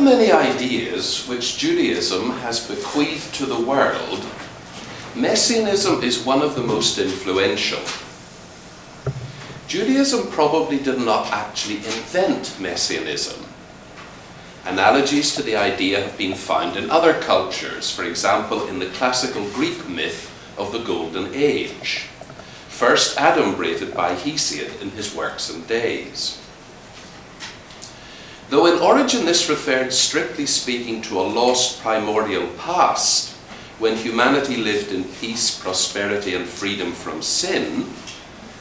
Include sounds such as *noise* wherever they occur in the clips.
many ideas which Judaism has bequeathed to the world, Messianism is one of the most influential. Judaism probably did not actually invent Messianism. Analogies to the idea have been found in other cultures, for example, in the classical Greek myth of the Golden Age, first adumbrated by Hesiod in his Works and Days. Though in origin this referred strictly speaking to a lost primordial past, when humanity lived in peace, prosperity and freedom from sin,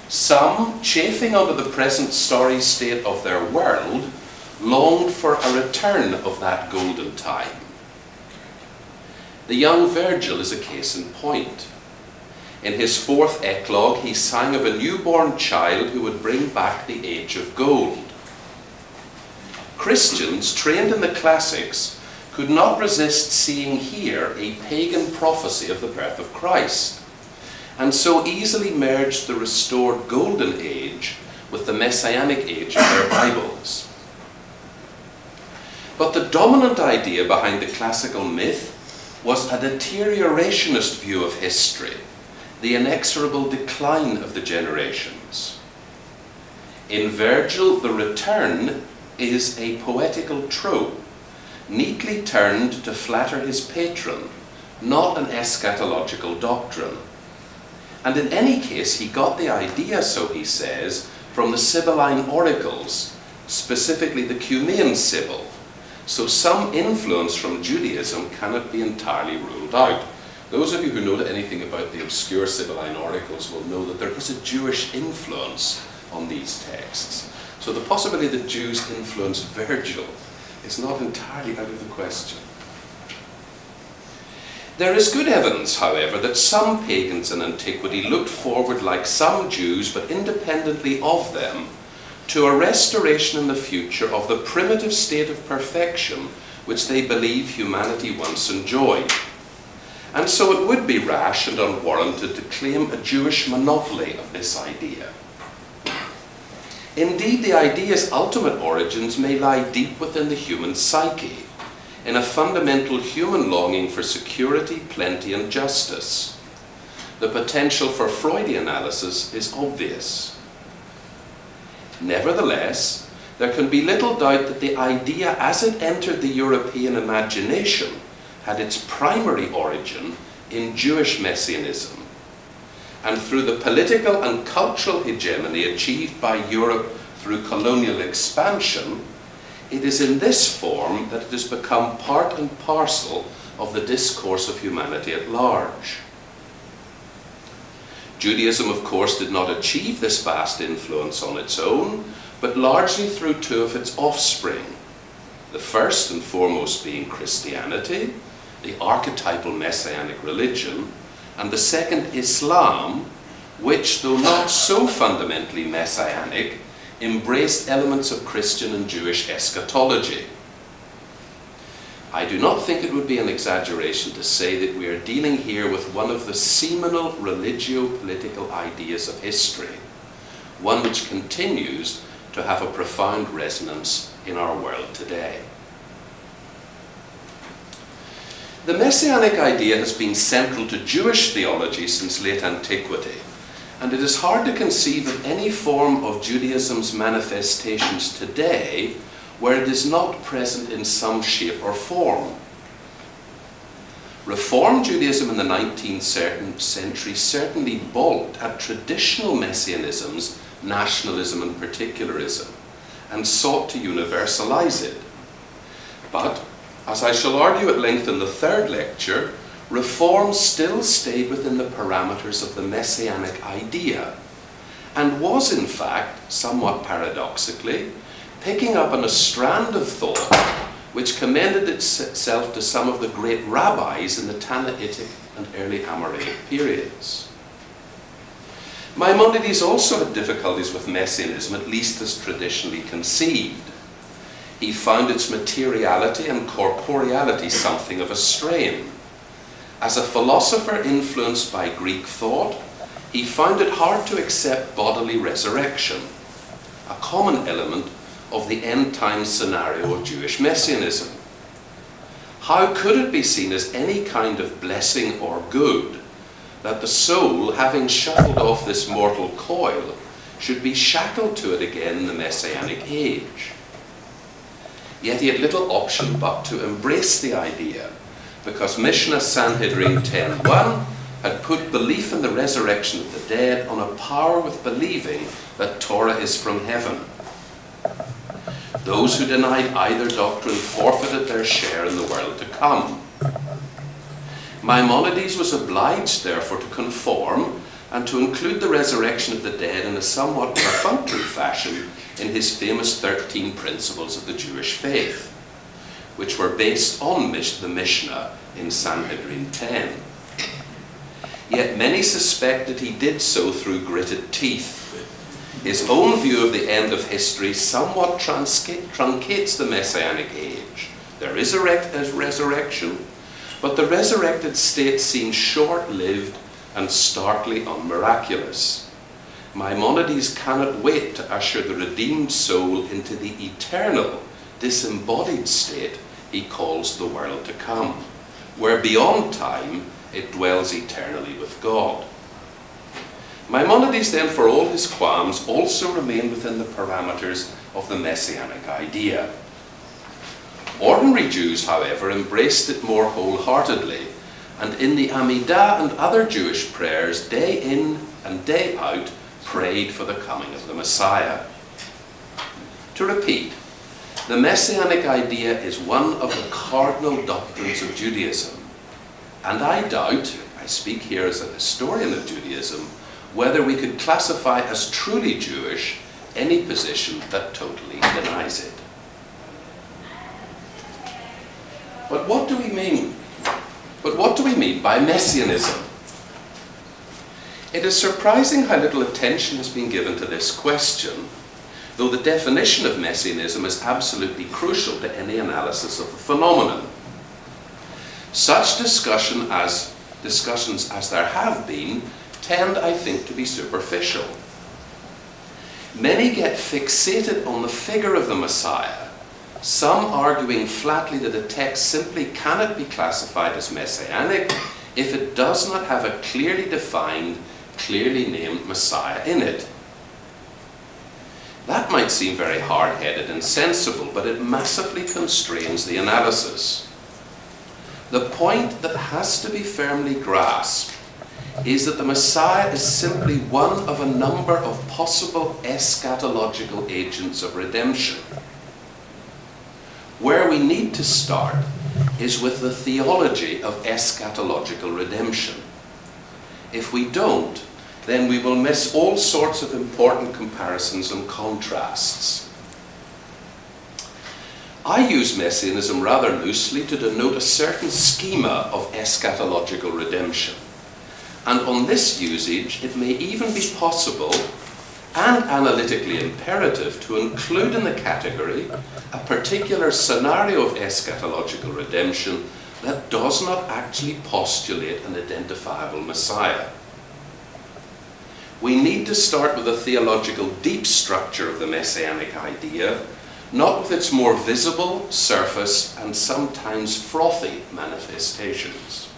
some, chafing under the present sorry state of their world, longed for a return of that golden time. The young Virgil is a case in point. In his fourth eclogue, he sang of a newborn child who would bring back the age of gold. Christians trained in the classics could not resist seeing here a pagan prophecy of the birth of Christ, and so easily merged the restored golden age with the messianic age of their Bibles. But the dominant idea behind the classical myth was a deteriorationist view of history, the inexorable decline of the generations. In Virgil, the return is a poetical trope, neatly turned to flatter his patron, not an eschatological doctrine. And in any case, he got the idea, so he says, from the Sibylline oracles, specifically the Cumaean Sibyl. So some influence from Judaism cannot be entirely ruled out. Those of you who know anything about the obscure Sibylline oracles will know that there was a Jewish influence on these texts. So the possibility that Jews influenced Virgil is not entirely out of the question. There is good evidence, however, that some pagans in antiquity looked forward like some Jews, but independently of them, to a restoration in the future of the primitive state of perfection which they believe humanity once enjoyed. And so it would be rash and unwarranted to claim a Jewish monopoly of this idea. Indeed, the idea's ultimate origins may lie deep within the human psyche, in a fundamental human longing for security, plenty, and justice. The potential for Freudian analysis is obvious. Nevertheless, there can be little doubt that the idea as it entered the European imagination had its primary origin in Jewish messianism and through the political and cultural hegemony achieved by Europe through colonial expansion, it is in this form that it has become part and parcel of the discourse of humanity at large. Judaism, of course, did not achieve this vast influence on its own, but largely through two of its offspring. The first and foremost being Christianity, the archetypal messianic religion, and the second Islam, which, though not so fundamentally messianic, embraced elements of Christian and Jewish eschatology. I do not think it would be an exaggeration to say that we are dealing here with one of the seminal religio-political ideas of history, one which continues to have a profound resonance in our world today. The Messianic idea has been central to Jewish theology since late antiquity, and it is hard to conceive of any form of Judaism's manifestations today where it is not present in some shape or form. Reform Judaism in the 19th century certainly balked at traditional messianisms, nationalism and particularism, and sought to universalize it. But as I shall argue at length in the third lecture, reform still stayed within the parameters of the messianic idea, and was in fact, somewhat paradoxically, picking up on a strand of thought which commended itself to some of the great rabbis in the Tannaitic and early Amoraic periods. Maimonides also had difficulties with messianism, at least as traditionally conceived. He found its materiality and corporeality something of a strain. As a philosopher influenced by Greek thought, he found it hard to accept bodily resurrection, a common element of the end time scenario of Jewish messianism. how could it be seen as any kind of blessing or good that the soul, having shuffled off this mortal coil, should be shackled to it again in the Messianic age? Yet he had little option but to embrace the idea, because Mishnah Sanhedrin 10.1 had put belief in the resurrection of the dead on a power with believing that Torah is from heaven. Those who denied either doctrine forfeited their share in the world to come. Maimonides was obliged, therefore, to conform and to include the resurrection of the dead in a somewhat perfunctory fashion in his famous 13 principles of the Jewish faith, which were based on the Mishnah in Sanhedrin 10. Yet many suspect that he did so through gritted teeth. His own view of the end of history somewhat truncates the Messianic age. There is a resurrection, but the resurrected state seems short-lived and starkly unmiraculous. Maimonides cannot wait to usher the redeemed soul into the eternal, disembodied state he calls the world to come, where beyond time it dwells eternally with God. Maimonides then, for all his qualms, also remained within the parameters of the Messianic idea. Ordinary Jews, however, embraced it more wholeheartedly, and in the Amidah and other Jewish prayers, day in and day out, prayed for the coming of the Messiah. To repeat, the Messianic idea is one of the cardinal doctrines of Judaism. And I doubt, I speak here as a historian of Judaism, whether we could classify as truly Jewish any position that totally denies it. But what do we mean? But what do we mean by messianism? It is surprising how little attention has been given to this question, though the definition of messianism is absolutely crucial to any analysis of the phenomenon. Such discussion as, discussions as there have been tend, I think, to be superficial. Many get fixated on the figure of the Messiah, some arguing flatly that a text simply cannot be classified as messianic if it does not have a clearly defined, clearly named Messiah in it. That might seem very hard-headed and sensible, but it massively constrains the analysis. The point that has to be firmly grasped is that the Messiah is simply one of a number of possible eschatological agents of redemption. Where we need to start is with the theology of eschatological redemption. If we don't, then we will miss all sorts of important comparisons and contrasts. I use messianism rather loosely to denote a certain schema of eschatological redemption. And on this usage, it may even be possible and analytically imperative to include in the category a particular scenario of eschatological redemption that does not actually postulate an identifiable Messiah. We need to start with a theological deep structure of the messianic idea not with its more visible, surface, and sometimes frothy manifestations.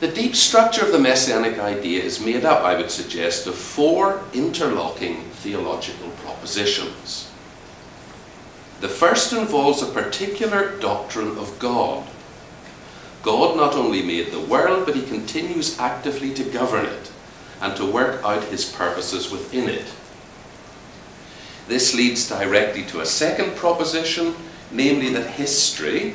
The deep structure of the Messianic idea is made up, I would suggest, of four interlocking theological propositions. The first involves a particular doctrine of God. God not only made the world, but he continues actively to govern it and to work out his purposes within it. This leads directly to a second proposition, namely that history,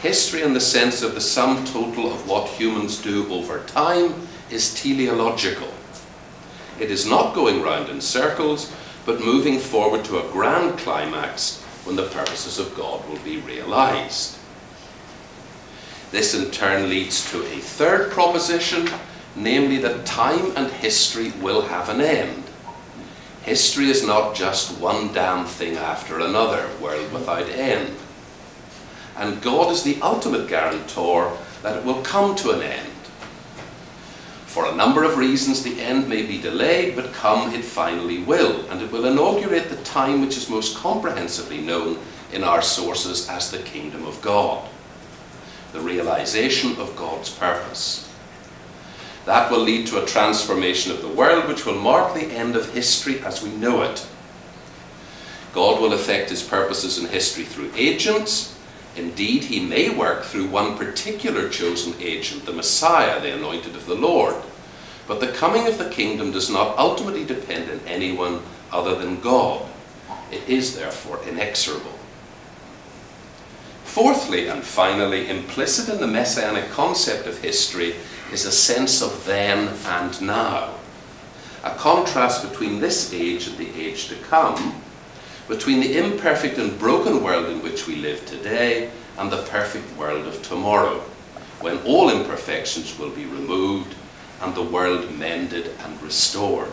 history in the sense of the sum total of what humans do over time, is teleological. It is not going round in circles, but moving forward to a grand climax when the purposes of God will be realized. This in turn leads to a third proposition, namely that time and history will have an end. History is not just one damn thing after another, world without end. And God is the ultimate guarantor that it will come to an end. For a number of reasons, the end may be delayed, but come it finally will, and it will inaugurate the time which is most comprehensively known in our sources as the kingdom of God, the realization of God's purpose. That will lead to a transformation of the world which will mark the end of history as we know it. God will effect his purposes in history through agents. Indeed, he may work through one particular chosen agent, the Messiah, the anointed of the Lord. But the coming of the kingdom does not ultimately depend on anyone other than God. It is therefore inexorable. Fourthly and finally, implicit in the messianic concept of history is a sense of then and now. A contrast between this age and the age to come, between the imperfect and broken world in which we live today and the perfect world of tomorrow, when all imperfections will be removed and the world mended and restored.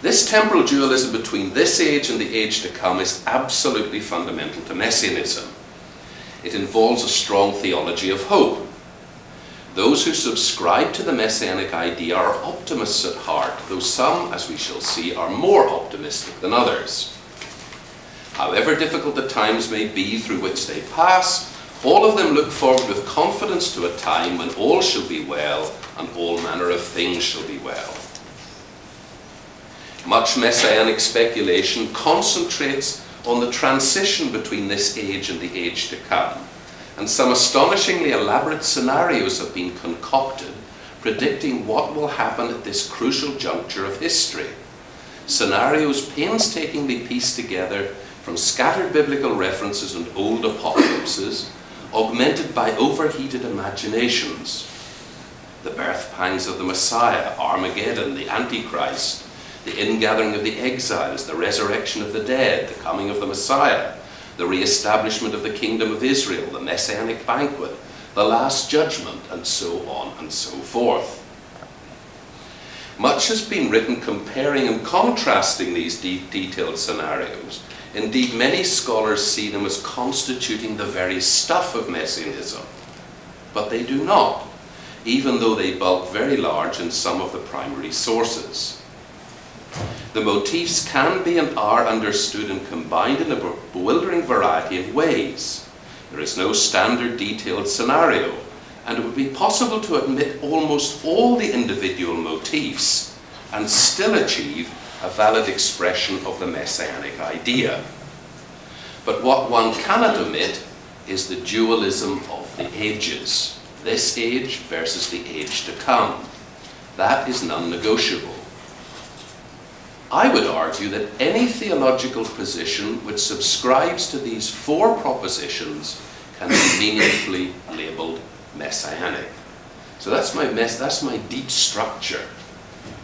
This temporal dualism between this age and the age to come is absolutely fundamental to Messianism. It involves a strong theology of hope. Those who subscribe to the Messianic idea are optimists at heart, though some, as we shall see, are more optimistic than others. However difficult the times may be through which they pass, all of them look forward with confidence to a time when all shall be well and all manner of things shall be well. Much messianic speculation concentrates on the transition between this age and the age to come. And some astonishingly elaborate scenarios have been concocted predicting what will happen at this crucial juncture of history. Scenarios painstakingly pieced together from scattered biblical references and old apocalypses, augmented by overheated imaginations. The birth pangs of the Messiah, Armageddon, the Antichrist, the ingathering of the exiles, the resurrection of the dead, the coming of the Messiah, the re-establishment of the kingdom of Israel, the messianic banquet, the last judgment, and so on and so forth. Much has been written comparing and contrasting these de detailed scenarios. Indeed, many scholars see them as constituting the very stuff of messianism. But they do not, even though they bulk very large in some of the primary sources. The motifs can be and are understood and combined in a bewildering variety of ways. There is no standard detailed scenario, and it would be possible to admit almost all the individual motifs and still achieve a valid expression of the messianic idea. But what one cannot omit is the dualism of the ages, this age versus the age to come. That is non-negotiable. I would argue that any theological position which subscribes to these four propositions can be *coughs* meaningfully labeled messianic. So that's my, mess, that's my deep structure,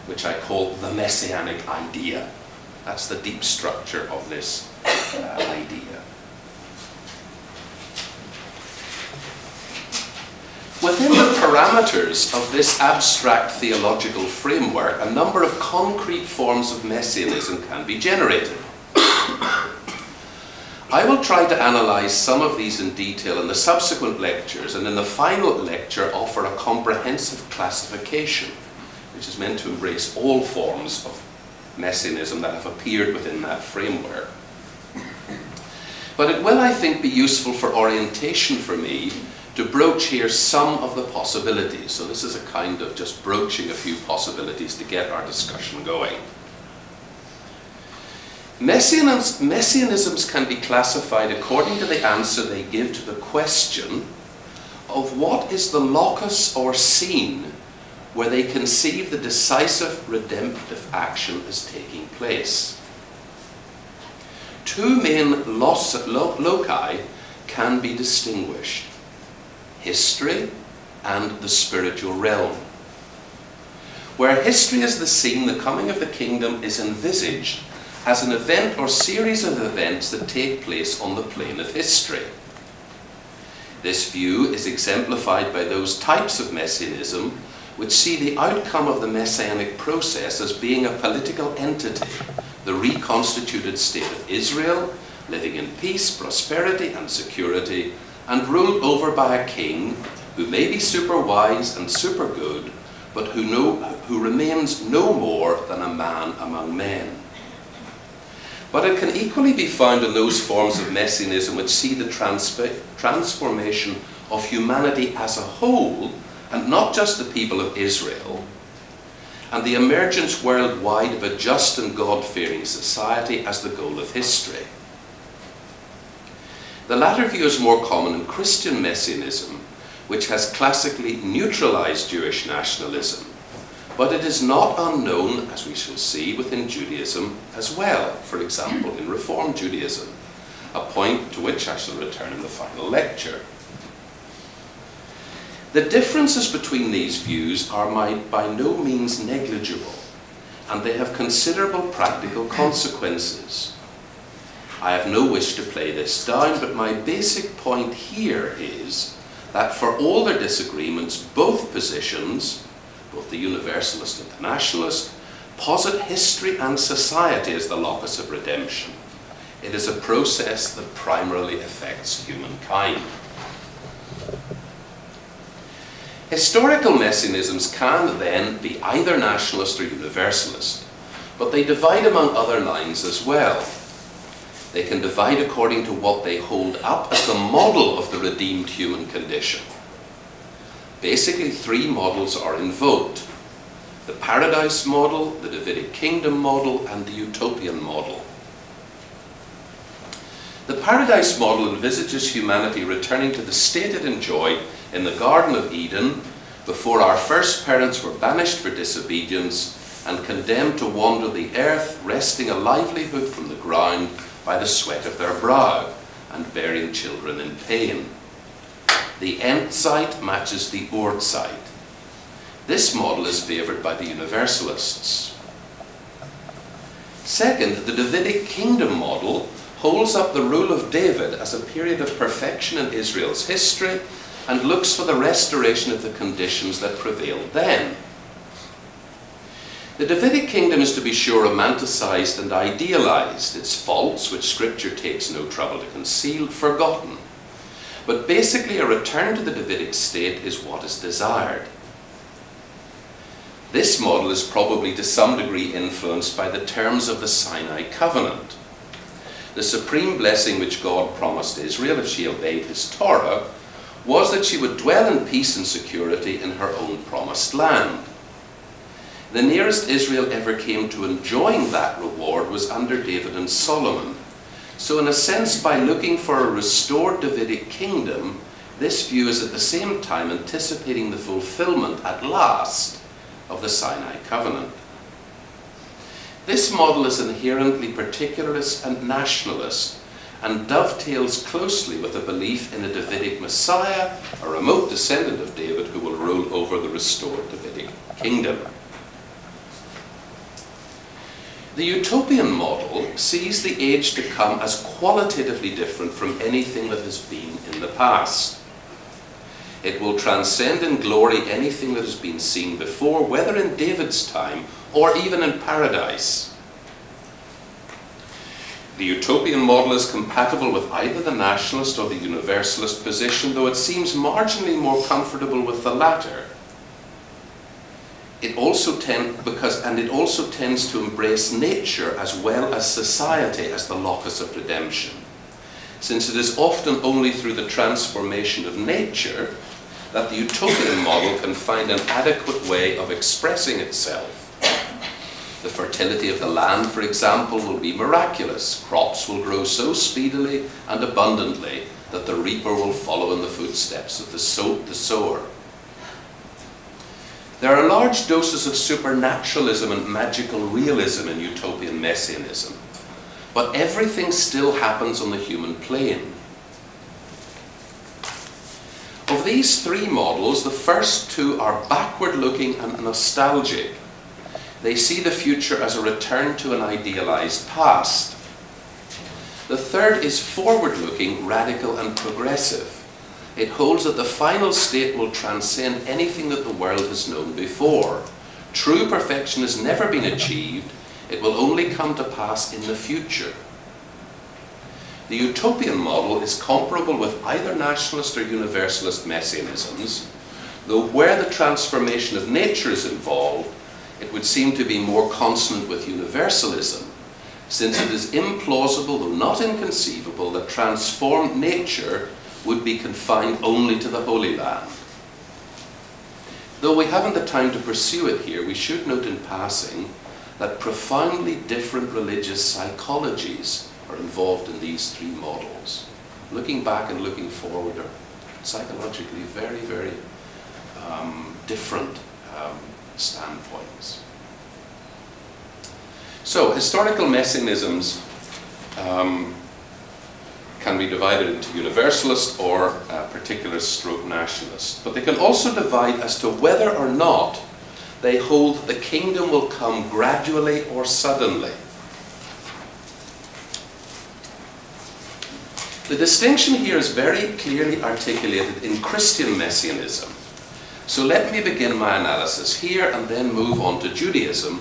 which I call the messianic idea. That's the deep structure of this uh, idea. Within the parameters of this abstract theological framework, a number of concrete forms of messianism can be generated. I will try to analyse some of these in detail in the subsequent lectures and in the final lecture offer a comprehensive classification which is meant to embrace all forms of messianism that have appeared within that framework. But it will, I think, be useful for orientation for me to broach here some of the possibilities. So this is a kind of just broaching a few possibilities to get our discussion going. Messianisms, can be classified according to the answer they give to the question of what is the locus or scene where they conceive the decisive redemptive action as taking place. Two main loci can be distinguished history and the spiritual realm. Where history is the scene, the coming of the kingdom is envisaged as an event or series of events that take place on the plane of history. This view is exemplified by those types of messianism which see the outcome of the messianic process as being a political entity, the reconstituted state of Israel, living in peace, prosperity and security, and ruled over by a king who may be super wise and super good, but who, know, who remains no more than a man among men. But it can equally be found in those forms of messianism which see the transformation of humanity as a whole, and not just the people of Israel, and the emergence worldwide of a just and God-fearing society as the goal of history. The latter view is more common in Christian messianism, which has classically neutralized Jewish nationalism, but it is not unknown, as we shall see, within Judaism as well, for example, in Reform Judaism, a point to which I shall return in the final lecture. The differences between these views are by no means negligible, and they have considerable practical consequences. I have no wish to play this down, but my basic point here is that for all their disagreements, both positions, both the Universalist and the Nationalist, posit history and society as the locus of redemption. It is a process that primarily affects humankind. Historical messianisms can then be either nationalist or universalist, but they divide among other lines as well. They can divide according to what they hold up as the model of the redeemed human condition. Basically, three models are invoked. The Paradise model, the Davidic Kingdom model, and the Utopian model. The Paradise model envisages humanity returning to the state it enjoyed in the Garden of Eden before our first parents were banished for disobedience and condemned to wander the earth, wresting a livelihood from the ground by the sweat of their brow and bearing children in pain. The Endzeit matches the Urzeit. This model is favoured by the Universalists. Second, the Davidic kingdom model holds up the rule of David as a period of perfection in Israel's history and looks for the restoration of the conditions that prevailed then. The Davidic kingdom is to be sure romanticized and idealized, its faults, which scripture takes no trouble to conceal, forgotten. But basically a return to the Davidic state is what is desired. This model is probably to some degree influenced by the terms of the Sinai covenant. The supreme blessing which God promised Israel if she obeyed his Torah was that she would dwell in peace and security in her own promised land. The nearest Israel ever came to enjoying that reward was under David and Solomon. So in a sense, by looking for a restored Davidic kingdom, this view is at the same time anticipating the fulfillment at last of the Sinai covenant. This model is inherently particularist and nationalist and dovetails closely with a belief in a Davidic Messiah, a remote descendant of David who will rule over the restored Davidic kingdom. The utopian model sees the age to come as qualitatively different from anything that has been in the past. It will transcend in glory anything that has been seen before, whether in David's time or even in paradise. The utopian model is compatible with either the nationalist or the universalist position, though it seems marginally more comfortable with the latter it also tend because and it also tends to embrace nature as well as society as the locus of redemption. Since it is often only through the transformation of nature that the utopian model can find an adequate way of expressing itself. The fertility of the land for example will be miraculous. Crops will grow so speedily and abundantly that the reaper will follow in the footsteps of the, sow the sower there are large doses of supernaturalism and magical realism in utopian messianism, but everything still happens on the human plane. Of these three models, the first two are backward-looking and nostalgic. They see the future as a return to an idealized past. The third is forward-looking, radical and progressive. It holds that the final state will transcend anything that the world has known before. True perfection has never been achieved. It will only come to pass in the future. The utopian model is comparable with either nationalist or universalist messianisms, though where the transformation of nature is involved, it would seem to be more consonant with universalism, since it is implausible, though not inconceivable, that transformed nature would be confined only to the Holy Land. Though we haven't the time to pursue it here, we should note in passing that profoundly different religious psychologies are involved in these three models. Looking back and looking forward are psychologically very, very um, different um, standpoints. So, historical messianisms um, can be divided into universalist or uh, particular stroke nationalist. But they can also divide as to whether or not they hold the kingdom will come gradually or suddenly. The distinction here is very clearly articulated in Christian messianism. So let me begin my analysis here and then move on to Judaism,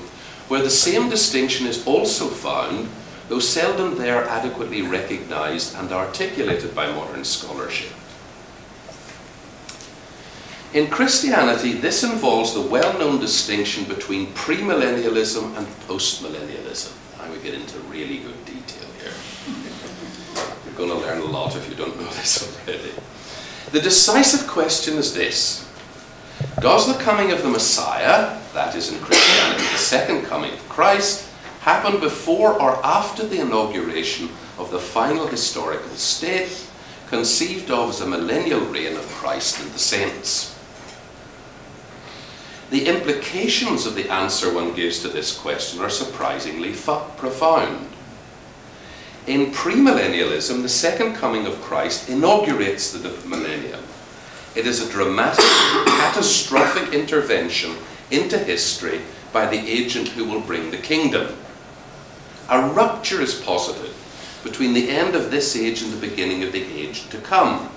where the same distinction is also found, though seldom they are adequately recognized and articulated by modern scholarship. In Christianity, this involves the well-known distinction between premillennialism and postmillennialism. I would get into really good detail here. You're going to learn a lot if you don't know this already. The decisive question is this. Does the coming of the Messiah, that is in Christianity the second coming of Christ, happen before or after the inauguration of the final historical state, conceived of as a millennial reign of Christ and the saints? The implications of the answer one gives to this question are surprisingly profound. In premillennialism, the second coming of Christ inaugurates the millennium. It is a dramatic, *coughs* catastrophic intervention into history by the agent who will bring the kingdom. A rupture is posited between the end of this age and the beginning of the age to come.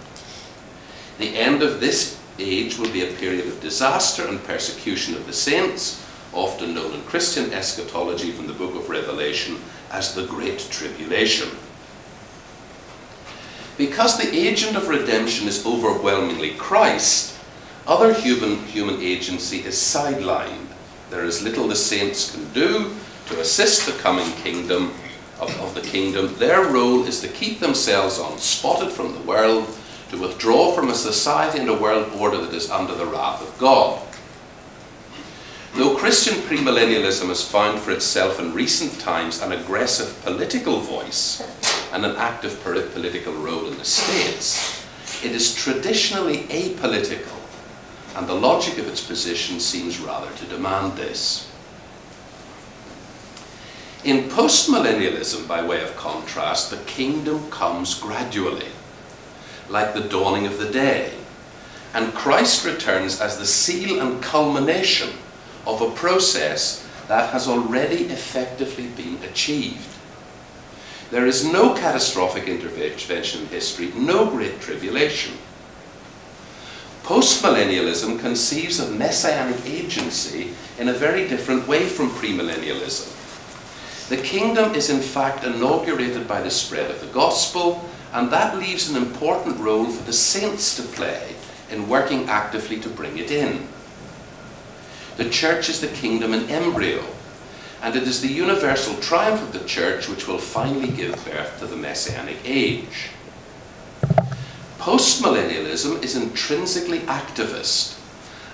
The end of this age will be a period of disaster and persecution of the saints, often known in Christian eschatology from the book of Revelation as the Great Tribulation. Because the agent of redemption is overwhelmingly Christ, other human, human agency is sidelined. There is little the saints can do to assist the coming kingdom of, of the kingdom. Their role is to keep themselves unspotted from the world to withdraw from a society and a world order that is under the wrath of God. Though Christian premillennialism has found for itself in recent times an aggressive political voice and an active political role in the states, it is traditionally apolitical, and the logic of its position seems rather to demand this. In postmillennialism, by way of contrast, the kingdom comes gradually like the dawning of the day. And Christ returns as the seal and culmination of a process that has already effectively been achieved. There is no catastrophic intervention in history, no great tribulation. Postmillennialism conceives of messianic agency in a very different way from premillennialism. The kingdom is in fact inaugurated by the spread of the gospel and that leaves an important role for the saints to play in working actively to bring it in. The church is the kingdom in embryo, and it is the universal triumph of the church which will finally give birth to the messianic age. Postmillennialism is intrinsically activist,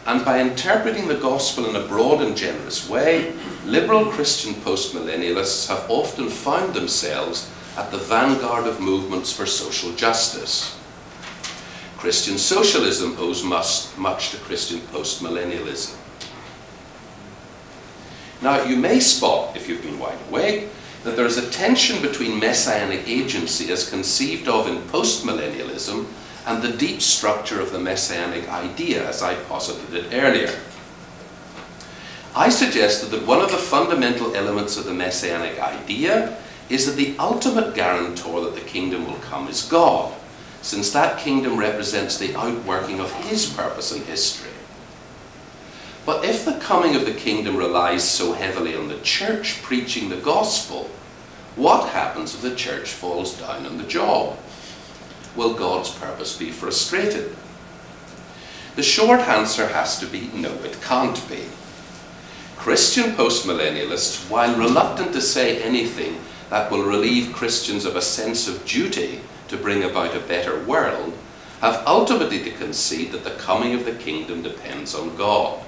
and by interpreting the gospel in a broad and generous way, liberal Christian postmillennialists have often found themselves at the vanguard of movements for social justice. Christian socialism owes much, to Christian postmillennialism. Now, you may spot, if you've been wide awake, that there is a tension between messianic agency as conceived of in postmillennialism and the deep structure of the messianic idea as I posited it earlier. I suggested that one of the fundamental elements of the messianic idea is that the ultimate guarantor that the kingdom will come is God, since that kingdom represents the outworking of his purpose in history. But if the coming of the kingdom relies so heavily on the church preaching the gospel, what happens if the church falls down on the job? Will God's purpose be frustrated? The short answer has to be no, it can't be. Christian postmillennialists, while reluctant to say anything that will relieve Christians of a sense of duty to bring about a better world have ultimately to concede that the coming of the kingdom depends on God.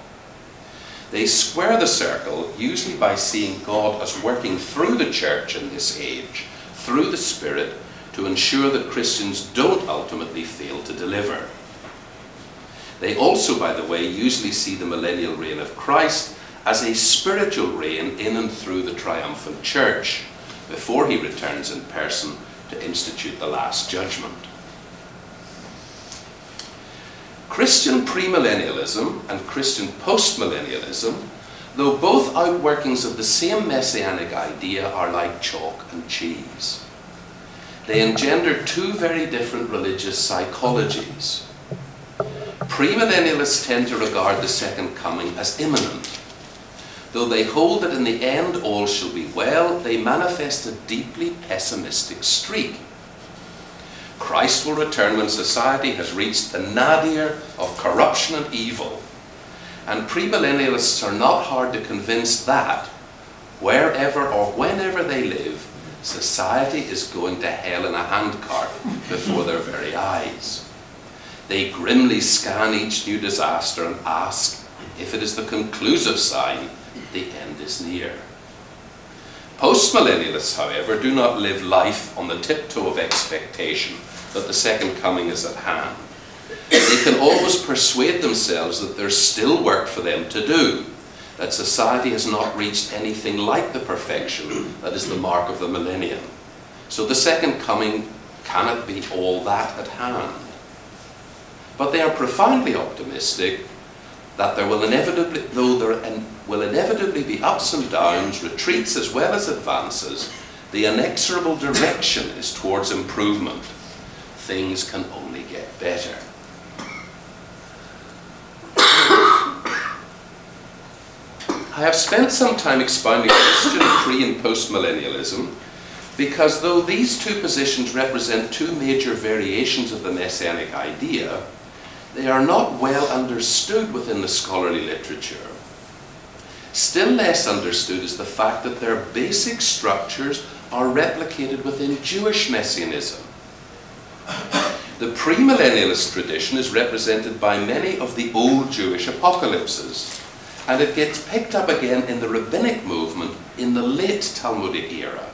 They square the circle usually by seeing God as working through the church in this age, through the Spirit, to ensure that Christians don't ultimately fail to deliver. They also, by the way, usually see the millennial reign of Christ as a spiritual reign in and through the triumphant church before he returns in person to institute the last judgment. Christian premillennialism and Christian postmillennialism, though both outworkings of the same messianic idea, are like chalk and cheese. They engender two very different religious psychologies. Premillennialists tend to regard the second coming as imminent. Though they hold that in the end all shall be well, they manifest a deeply pessimistic streak. Christ will return when society has reached the nadir of corruption and evil. And premillennialists are not hard to convince that, wherever or whenever they live, society is going to hell in a handcart before their very eyes. They grimly scan each new disaster and ask if it is the conclusive sign the end is near. Postmillennialists, however, do not live life on the tiptoe of expectation that the second coming is at hand. They can always persuade themselves that there's still work for them to do, that society has not reached anything like the perfection that is the mark of the millennium. So the second coming cannot be all that at hand. But they are profoundly optimistic that there will inevitably, though there will inevitably be ups and downs, retreats as well as advances, the inexorable direction is towards improvement. Things can only get better. I have spent some time expounding Christian pre and post millennialism because though these two positions represent two major variations of the messianic idea, they are not well understood within the scholarly literature. Still less understood is the fact that their basic structures are replicated within Jewish messianism. The premillennialist tradition is represented by many of the old Jewish apocalypses, and it gets picked up again in the rabbinic movement in the late Talmudic era,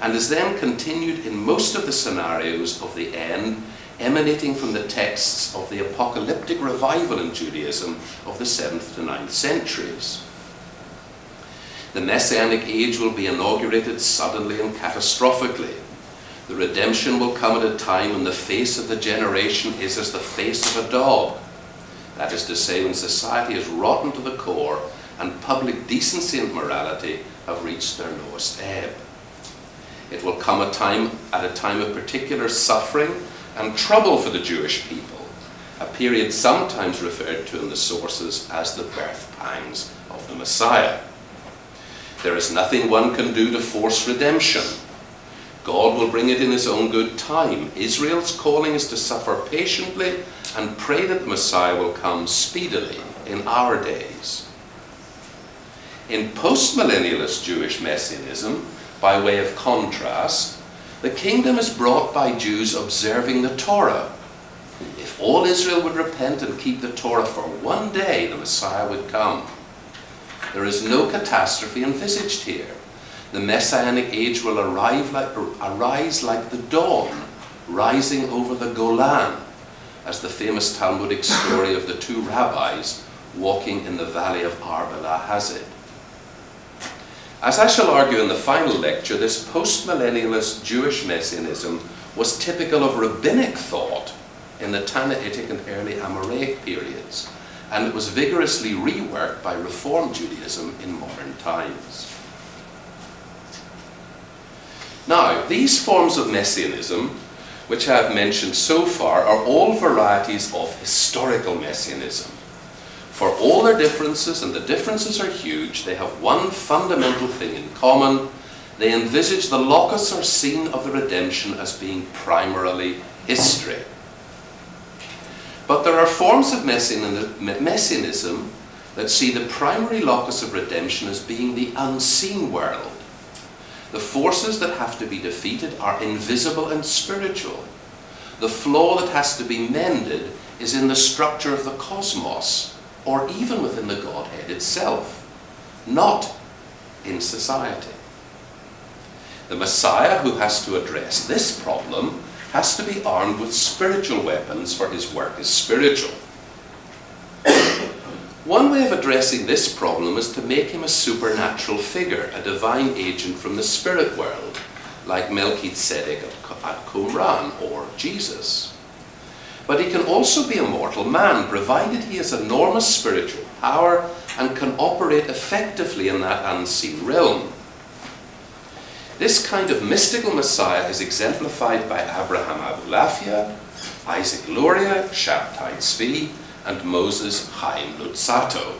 and is then continued in most of the scenarios of the end emanating from the texts of the apocalyptic revival in Judaism of the 7th to 9th centuries. The Messianic age will be inaugurated suddenly and catastrophically. The redemption will come at a time when the face of the generation is as the face of a dog. That is to say, when society is rotten to the core and public decency and morality have reached their lowest ebb. It will come a time, at a time of particular suffering and trouble for the Jewish people, a period sometimes referred to in the sources as the birth pangs of the Messiah. There is nothing one can do to force redemption. God will bring it in his own good time. Israel's calling is to suffer patiently and pray that the Messiah will come speedily in our days. In postmillennialist Jewish messianism, by way of contrast, the kingdom is brought by Jews observing the Torah. If all Israel would repent and keep the Torah for one day, the Messiah would come. There is no catastrophe envisaged here. The Messianic age will arrive like, arise like the dawn, rising over the Golan, as the famous Talmudic story of the two rabbis walking in the valley of Arbel has it. As I shall argue in the final lecture, this post-millennialist Jewish messianism was typical of rabbinic thought in the Tannaitic and early Amoraic periods, and it was vigorously reworked by Reform Judaism in modern times. Now, these forms of messianism, which I have mentioned so far, are all varieties of historical messianism. For all their differences, and the differences are huge, they have one fundamental thing in common. They envisage the locus or scene of the redemption as being primarily history. But there are forms of messianism that see the primary locus of redemption as being the unseen world. The forces that have to be defeated are invisible and spiritual. The flaw that has to be mended is in the structure of the cosmos, or even within the Godhead itself, not in society. The Messiah who has to address this problem has to be armed with spiritual weapons, for his work is spiritual. One way of addressing this problem is to make him a supernatural figure, a divine agent from the spirit world, like Melchizedek at Qumran or Jesus. But he can also be a mortal man, provided he has enormous spiritual power and can operate effectively in that unseen realm. This kind of mystical Messiah is exemplified by Abraham Abulafia, Isaac Luria, Shabtai Tzvi, and Moses Chaim Luzzatto.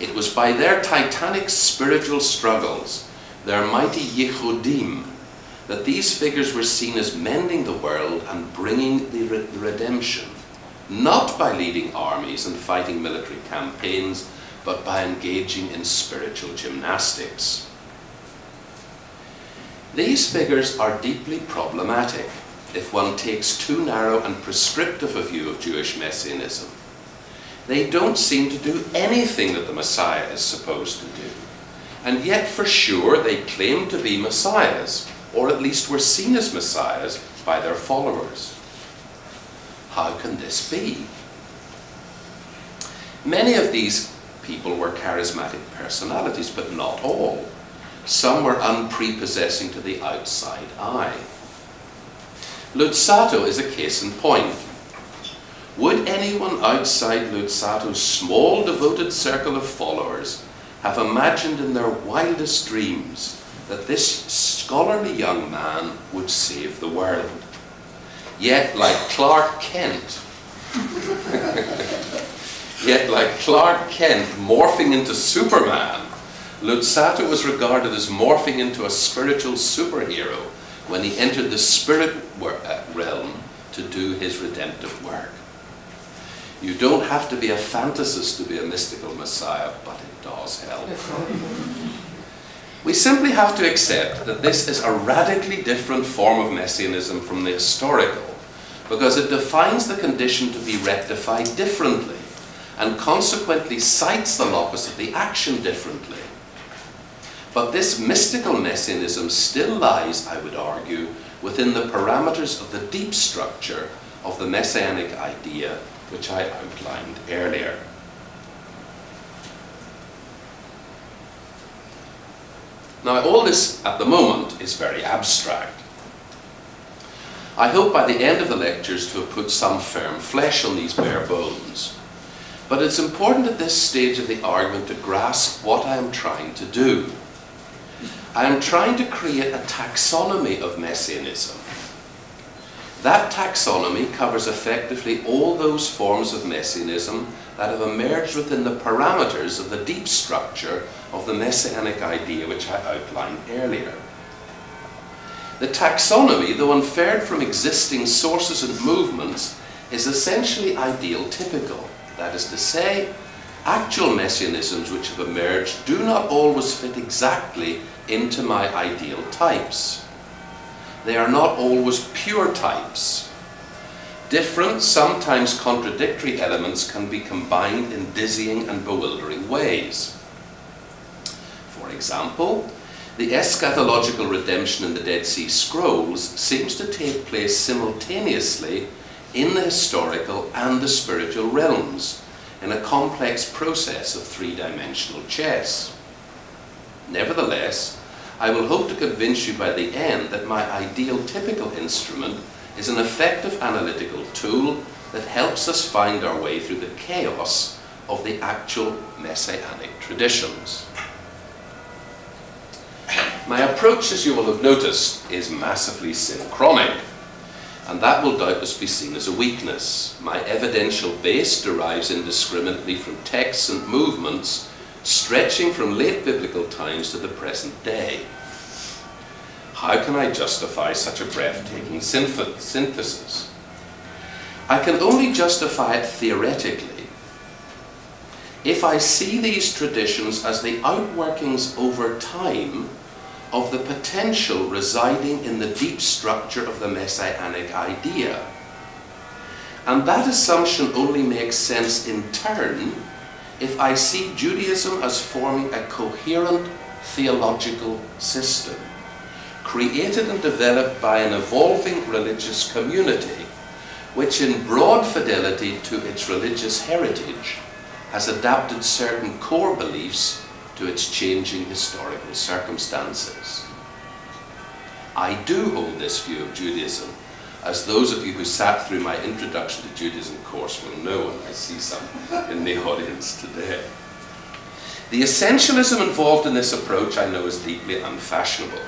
It was by their titanic spiritual struggles, their mighty yichudim, that these figures were seen as mending the world and bringing the re redemption, not by leading armies and fighting military campaigns, but by engaging in spiritual gymnastics. These figures are deeply problematic if one takes too narrow and prescriptive a view of Jewish messianism. They don't seem to do anything that the Messiah is supposed to do. And yet, for sure, they claim to be messiahs, or at least were seen as messiahs by their followers. How can this be? Many of these people were charismatic personalities, but not all. Some were unprepossessing to the outside eye. Luzzatto is a case in point. Would anyone outside Luzzatto's small devoted circle of followers have imagined in their wildest dreams that this scholarly young man would save the world? Yet, like Clark Kent, *laughs* yet like Clark Kent morphing into Superman, Luzzatto was regarded as morphing into a spiritual superhero when he entered the spirit uh, realm to do his redemptive work. You don't have to be a fantasist to be a mystical messiah, but it does help. we simply have to accept that this is a radically different form of messianism from the historical, because it defines the condition to be rectified differently, and consequently sites the locus of the action differently. But this mystical messianism still lies, I would argue, within the parameters of the deep structure of the messianic idea which I outlined earlier. Now, all this at the moment is very abstract. I hope by the end of the lectures to have put some firm flesh on these bare bones. But it's important at this stage of the argument to grasp what I am trying to do. I am trying to create a taxonomy of messianism. That taxonomy covers effectively all those forms of messianism that have emerged within the parameters of the deep structure of the messianic idea which I outlined earlier. The taxonomy, though inferred from existing sources and movements, is essentially ideal typical. That is to say, actual messianisms which have emerged do not always fit exactly into my ideal types. They are not always pure types. Different, sometimes contradictory elements can be combined in dizzying and bewildering ways. For example, the eschatological redemption in the Dead Sea Scrolls seems to take place simultaneously in the historical and the spiritual realms in a complex process of three-dimensional chess. Nevertheless, I will hope to convince you by the end that my ideal typical instrument is an effective analytical tool that helps us find our way through the chaos of the actual messianic traditions. My approach, as you will have noticed, is massively synchronic, and that will doubtless be seen as a weakness. My evidential base derives indiscriminately from texts and movements stretching from late biblical times to the present day. How can I justify such a breathtaking synthesis? I can only justify it theoretically if I see these traditions as the outworkings over time of the potential residing in the deep structure of the messianic idea. And that assumption only makes sense in turn if I see Judaism as forming a coherent theological system, created and developed by an evolving religious community, which in broad fidelity to its religious heritage has adapted certain core beliefs to its changing historical circumstances. I do hold this view of Judaism, as those of you who sat through my Introduction to Judaism course will know, and I see some in the audience today. The essentialism involved in this approach I know is deeply unfashionable.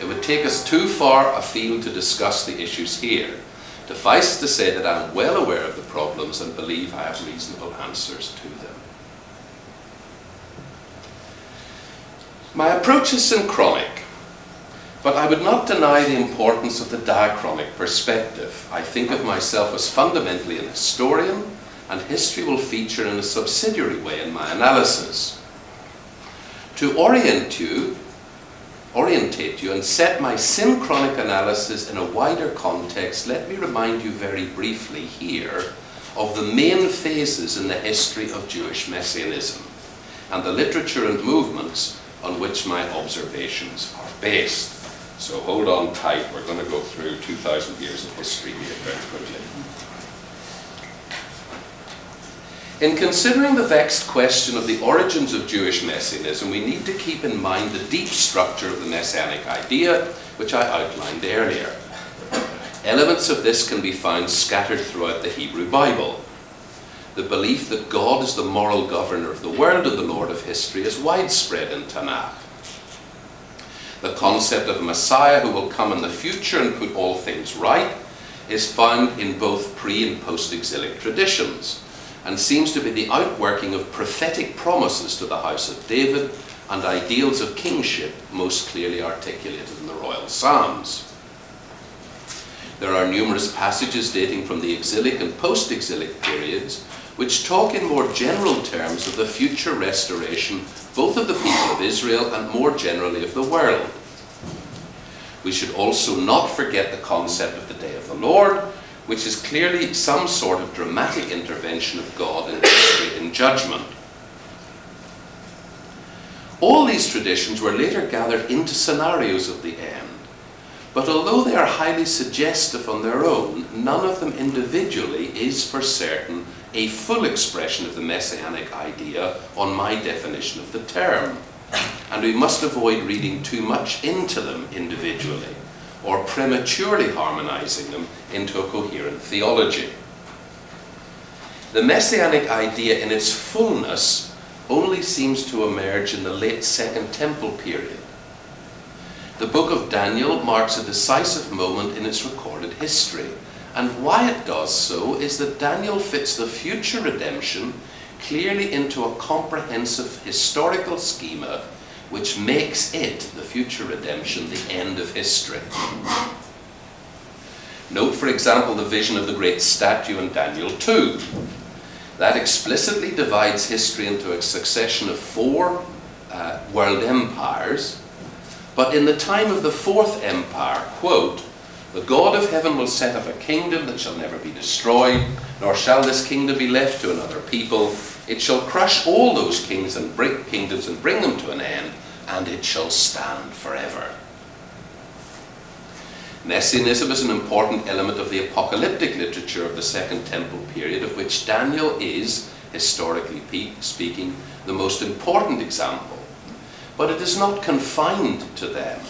It would take us too far afield to discuss the issues here. Suffice to say that I'm well aware of the problems and believe I have reasonable answers to them. My approach is synchronic, but I would not deny the importance of the diachronic perspective. I think of myself as fundamentally an historian, and history will feature in a subsidiary way in my analysis. To orient you, orientate you and set my synchronic analysis in a wider context, let me remind you very briefly here of the main phases in the history of Jewish Messianism and the literature and movements on which my observations are based. So hold on tight, we're going to go through 2,000 years of history here very quickly. In considering the vexed question of the origins of Jewish Messianism, we need to keep in mind the deep structure of the Messianic idea, which I outlined earlier. Elements of this can be found scattered throughout the Hebrew Bible. The belief that God is the moral governor of the world and the Lord of history is widespread in Tanakh. The concept of a Messiah who will come in the future and put all things right is found in both pre and post exilic traditions and seems to be the outworking of prophetic promises to the house of David and ideals of kingship most clearly articulated in the royal Psalms. There are numerous passages dating from the exilic and post-exilic periods which talk in more general terms of the future restoration both of the people of Israel and more generally of the world. We should also not forget the concept of the day of the Lord, which is clearly some sort of dramatic intervention of God in history in judgment. All these traditions were later gathered into scenarios of the end, but although they are highly suggestive on their own, none of them individually is for certain a full expression of the messianic idea on my definition of the term. And we must avoid reading too much into them individually or prematurely harmonizing them into a coherent theology. The messianic idea in its fullness only seems to emerge in the late Second Temple period. The book of Daniel marks a decisive moment in its recorded history and why it does so is that Daniel fits the future redemption clearly into a comprehensive historical schema which makes it, the future redemption, the end of history. Note, for example, the vision of the great statue in Daniel 2. That explicitly divides history into a succession of four uh, world empires, but in the time of the fourth empire, quote, the God of heaven will set up a kingdom that shall never be destroyed, nor shall this kingdom be left to another people. It shall crush all those kings and break kingdoms and bring them to an end, and it shall stand forever. Messianism is an important element of the apocalyptic literature of the Second Temple period, of which Daniel is, historically speaking, the most important example. But it is not confined to them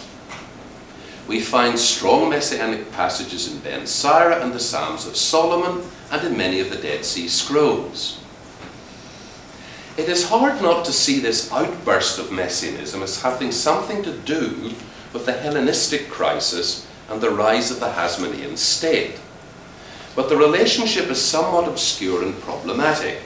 we find strong messianic passages in Ben Sira and the Psalms of Solomon and in many of the Dead Sea Scrolls. It is hard not to see this outburst of messianism as having something to do with the Hellenistic crisis and the rise of the Hasmonean state. But the relationship is somewhat obscure and problematic.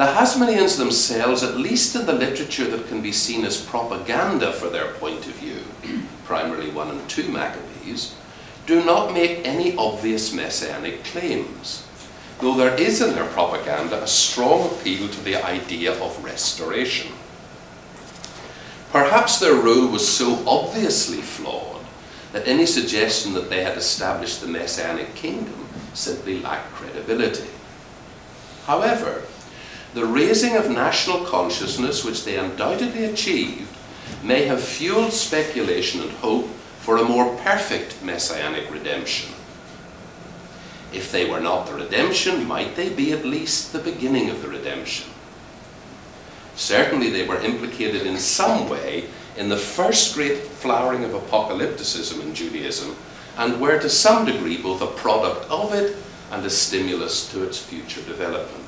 The Hasmoneans themselves, at least in the literature that can be seen as propaganda for their point of view, *clears throat* primarily 1 and 2 Maccabees, do not make any obvious messianic claims, though there is in their propaganda a strong appeal to the idea of restoration. Perhaps their rule was so obviously flawed that any suggestion that they had established the Messianic kingdom simply lacked credibility. However, the raising of national consciousness which they undoubtedly achieved may have fueled speculation and hope for a more perfect messianic redemption. If they were not the redemption, might they be at least the beginning of the redemption? Certainly they were implicated in some way in the first great flowering of apocalypticism in Judaism and were to some degree both a product of it and a stimulus to its future development.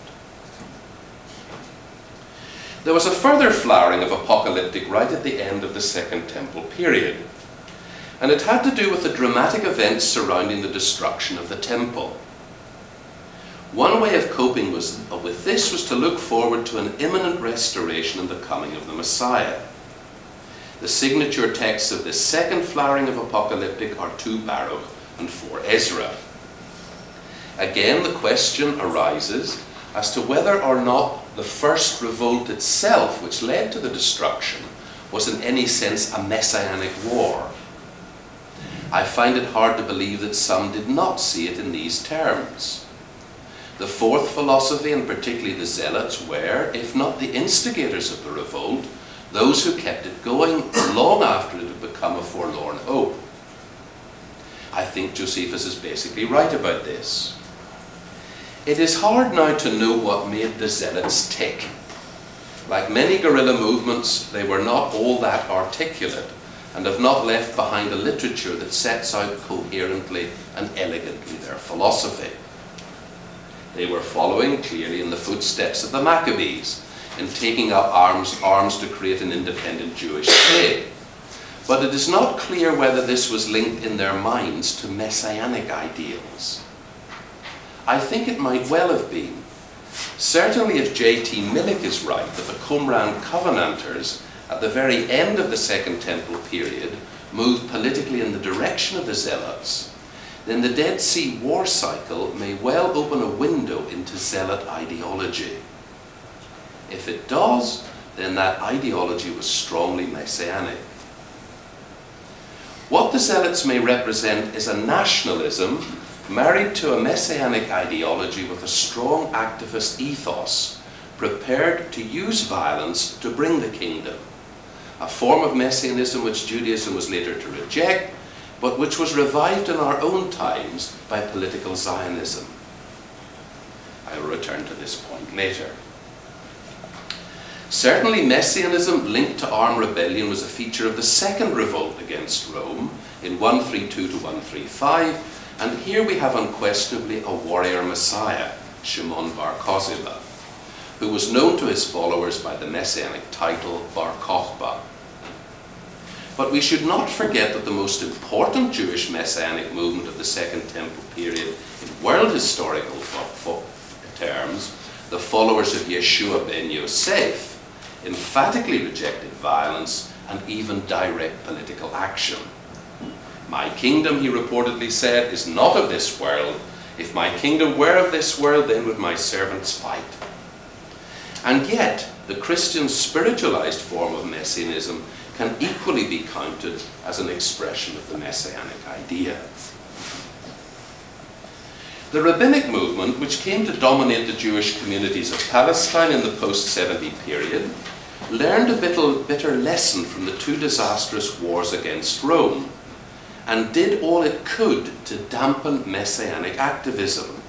There was a further flowering of apocalyptic right at the end of the Second Temple period, and it had to do with the dramatic events surrounding the destruction of the temple. One way of coping was, uh, with this was to look forward to an imminent restoration and the coming of the Messiah. The signature texts of this second flowering of apocalyptic are 2 Baruch and 4 Ezra. Again, the question arises as to whether or not the first revolt itself, which led to the destruction, was in any sense a messianic war. I find it hard to believe that some did not see it in these terms. The fourth philosophy, and particularly the Zealots, were, if not the instigators of the revolt, those who kept it going long after it had become a forlorn hope. I think Josephus is basically right about this. It is hard now to know what made the Zealots tick. Like many guerrilla movements, they were not all that articulate and have not left behind a literature that sets out coherently and elegantly their philosophy. They were following clearly in the footsteps of the Maccabees in taking up arms, arms to create an independent Jewish state. But it is not clear whether this was linked in their minds to messianic ideals. I think it might well have been. Certainly if J.T. Milik is right that the Qumran Covenanters at the very end of the Second Temple period moved politically in the direction of the Zealots, then the Dead Sea War cycle may well open a window into Zealot ideology. If it does, then that ideology was strongly messianic. What the Zealots may represent is a nationalism married to a messianic ideology with a strong activist ethos, prepared to use violence to bring the kingdom. A form of messianism which Judaism was later to reject, but which was revived in our own times by political Zionism. I will return to this point later. Certainly messianism linked to armed rebellion was a feature of the second revolt against Rome in 132 to 135 and here we have unquestionably a warrior messiah, Shimon Bar Kokhba, who was known to his followers by the messianic title Bar Kokhba. But we should not forget that the most important Jewish messianic movement of the Second Temple period in world historical terms, the followers of Yeshua ben Yosef, emphatically rejected violence and even direct political action. My kingdom, he reportedly said, is not of this world. If my kingdom were of this world, then would my servants fight. And yet, the Christian spiritualized form of messianism can equally be counted as an expression of the messianic idea. The rabbinic movement, which came to dominate the Jewish communities of Palestine in the post-70 period, learned a bitter lesson from the two disastrous wars against Rome, and did all it could to dampen messianic activism.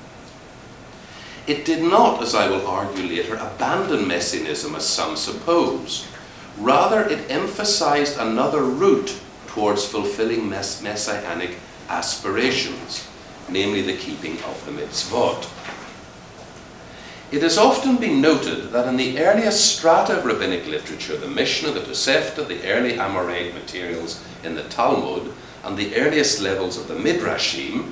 It did not, as I will argue later, abandon messianism as some suppose. Rather, it emphasized another route towards fulfilling mess messianic aspirations, namely the keeping of the mitzvot. It has often been noted that in the earliest strata of rabbinic literature, the Mishnah, the Tosefta, the early Amoraic materials in the Talmud, and the earliest levels of the Midrashim,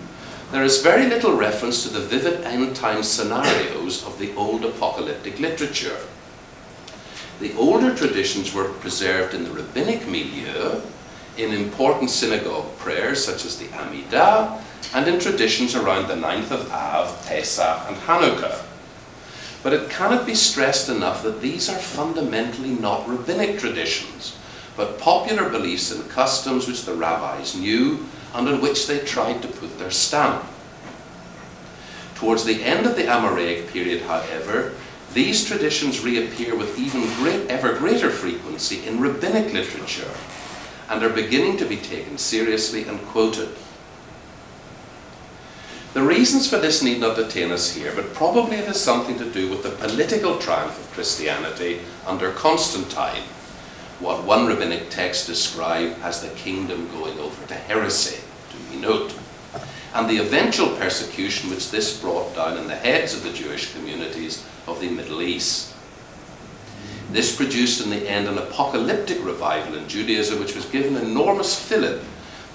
there is very little reference to the vivid end-time scenarios of the old apocalyptic literature. The older traditions were preserved in the rabbinic milieu, in important synagogue prayers such as the Amidah, and in traditions around the 9th of Av, Pesach, and Hanukkah. But it cannot be stressed enough that these are fundamentally not rabbinic traditions, but popular beliefs and customs which the rabbis knew and on which they tried to put their stamp. Towards the end of the Amoraic period, however, these traditions reappear with even great, ever greater frequency in rabbinic literature and are beginning to be taken seriously and quoted. The reasons for this need not detain us here, but probably it has something to do with the political triumph of Christianity under Constantine, what one rabbinic text described as the kingdom going over to heresy, do we note, and the eventual persecution which this brought down on the heads of the Jewish communities of the Middle East. This produced in the end an apocalyptic revival in Judaism which was given enormous fillip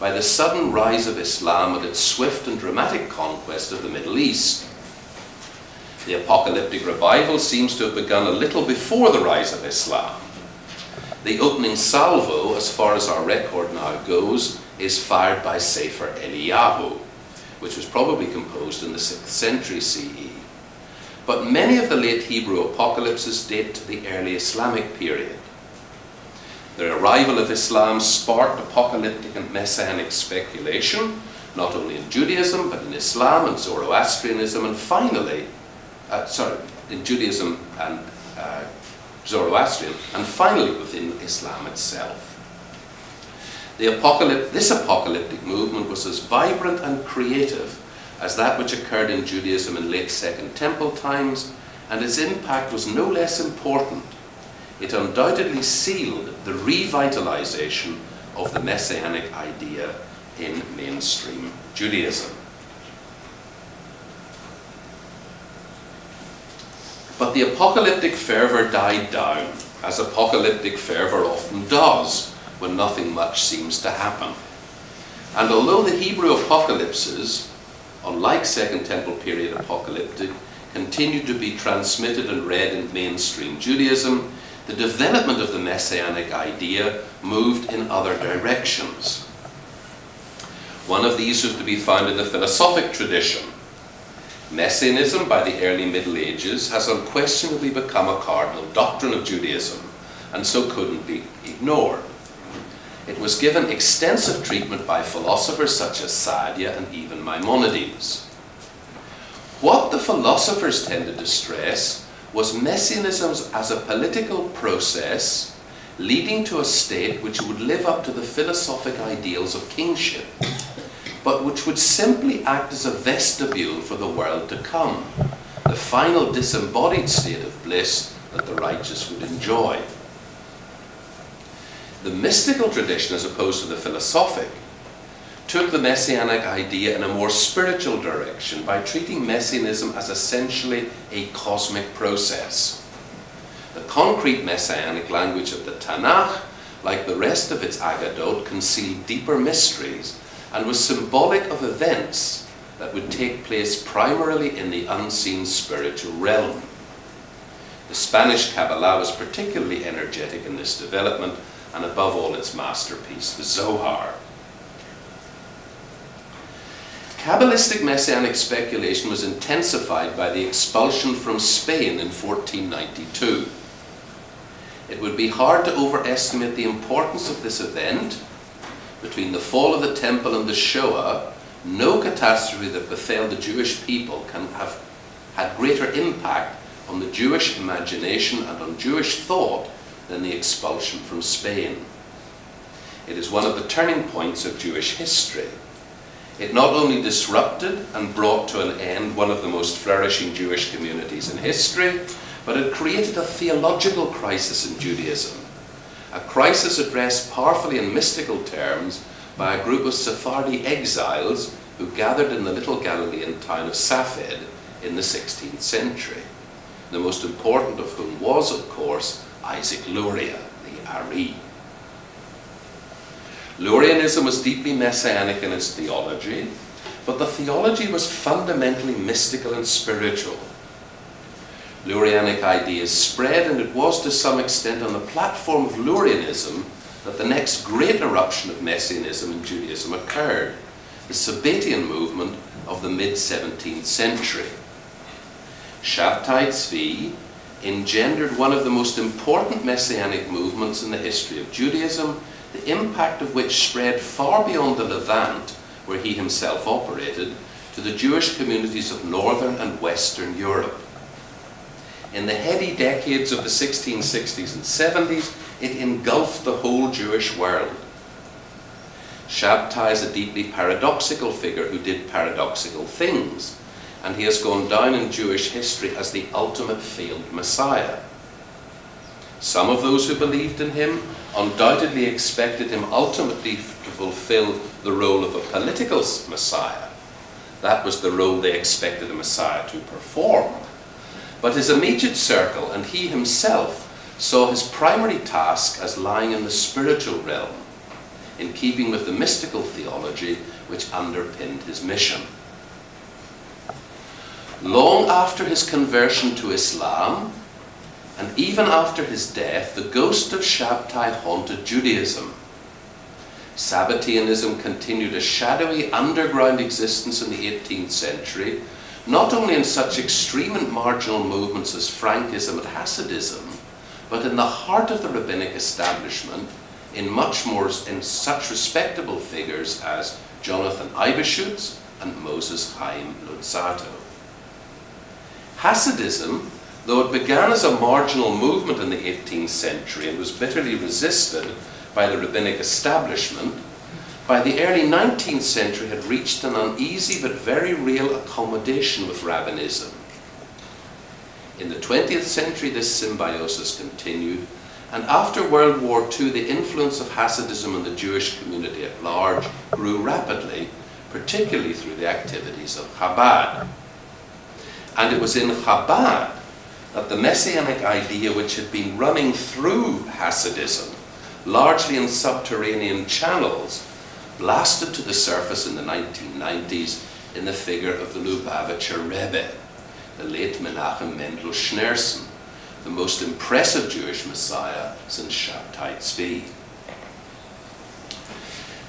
by the sudden rise of Islam and its swift and dramatic conquest of the Middle East. The apocalyptic revival seems to have begun a little before the rise of Islam. The opening salvo, as far as our record now goes, is fired by Sefer Eliyahu, which was probably composed in the 6th century CE. But many of the late Hebrew apocalypses date to the early Islamic period. The arrival of Islam sparked apocalyptic and messianic speculation, not only in Judaism, but in Islam and Zoroastrianism, and finally, uh, sorry, in Judaism and uh, Zoroastrian, and finally within Islam itself. The apocalypse, this apocalyptic movement was as vibrant and creative as that which occurred in Judaism in late Second Temple times, and its impact was no less important. It undoubtedly sealed the revitalization of the messianic idea in mainstream Judaism. But the apocalyptic fervour died down, as apocalyptic fervour often does when nothing much seems to happen. And although the Hebrew apocalypses unlike Second Temple period apocalyptic, continued to be transmitted and read in mainstream Judaism, the development of the messianic idea moved in other directions. One of these was to be found in the philosophic tradition. Messianism by the early Middle Ages has unquestionably become a cardinal doctrine of Judaism and so couldn't be ignored. It was given extensive treatment by philosophers such as Saadia and even Maimonides. What the philosophers tended to stress was messianism as a political process leading to a state which would live up to the philosophic ideals of kingship, but which would simply act as a vestibule for the world to come, the final disembodied state of bliss that the righteous would enjoy. The mystical tradition, as opposed to the philosophic, took the messianic idea in a more spiritual direction by treating messianism as essentially a cosmic process. The concrete messianic language of the Tanakh, like the rest of its Aggadot, concealed deeper mysteries and was symbolic of events that would take place primarily in the unseen spiritual realm. The Spanish Kabbalah was particularly energetic in this development and above all its masterpiece, the Zohar. Kabbalistic messianic speculation was intensified by the expulsion from Spain in 1492. It would be hard to overestimate the importance of this event. Between the fall of the temple and the Shoah, no catastrophe that befell the Jewish people can have had greater impact on the Jewish imagination and on Jewish thought than the expulsion from Spain. It is one of the turning points of Jewish history. It not only disrupted and brought to an end one of the most flourishing Jewish communities in history, but it created a theological crisis in Judaism. A crisis addressed powerfully in mystical terms by a group of Sephardi exiles who gathered in the little Galilean town of Safed in the 16th century, the most important of whom was, of course, Isaac Luria, the Ari. Lurianism was deeply messianic in its theology, but the theology was fundamentally mystical and spiritual. Lurianic ideas spread, and it was to some extent on the platform of Lurianism that the next great eruption of messianism in Judaism occurred, the Sabbatian movement of the mid 17th century. Shabtai Tzvi engendered one of the most important messianic movements in the history of Judaism, the impact of which spread far beyond the Levant, where he himself operated, to the Jewish communities of northern and western Europe. In the heady decades of the 1660s and 70s, it engulfed the whole Jewish world. Shabtai is a deeply paradoxical figure who did paradoxical things, and he has gone down in Jewish history as the ultimate failed Messiah. Some of those who believed in him undoubtedly expected him ultimately to fulfill the role of a political Messiah. That was the role they expected a Messiah to perform. But his immediate circle and he himself saw his primary task as lying in the spiritual realm, in keeping with the mystical theology which underpinned his mission. Long after his conversion to Islam, and even after his death, the ghost of Shabtai haunted Judaism. Sabbateanism continued a shadowy underground existence in the 18th century, not only in such extreme and marginal movements as Frankism and Hasidism, but in the heart of the rabbinic establishment, in much more in such respectable figures as Jonathan Eybeschutz and Moses Chaim Luzzatto. Hasidism, though it began as a marginal movement in the 18th century and was bitterly resisted by the rabbinic establishment, by the early 19th century had reached an uneasy but very real accommodation with rabbinism. In the 20th century, this symbiosis continued, and after World War II, the influence of Hasidism on the Jewish community at large grew rapidly, particularly through the activities of Chabad. And it was in Chabad that the messianic idea which had been running through Hasidism, largely in subterranean channels, blasted to the surface in the 1990s in the figure of the Lubavitcher Rebbe, the late Menachem Mendel Schneerson, the most impressive Jewish Messiah since Shabtai Tzvi.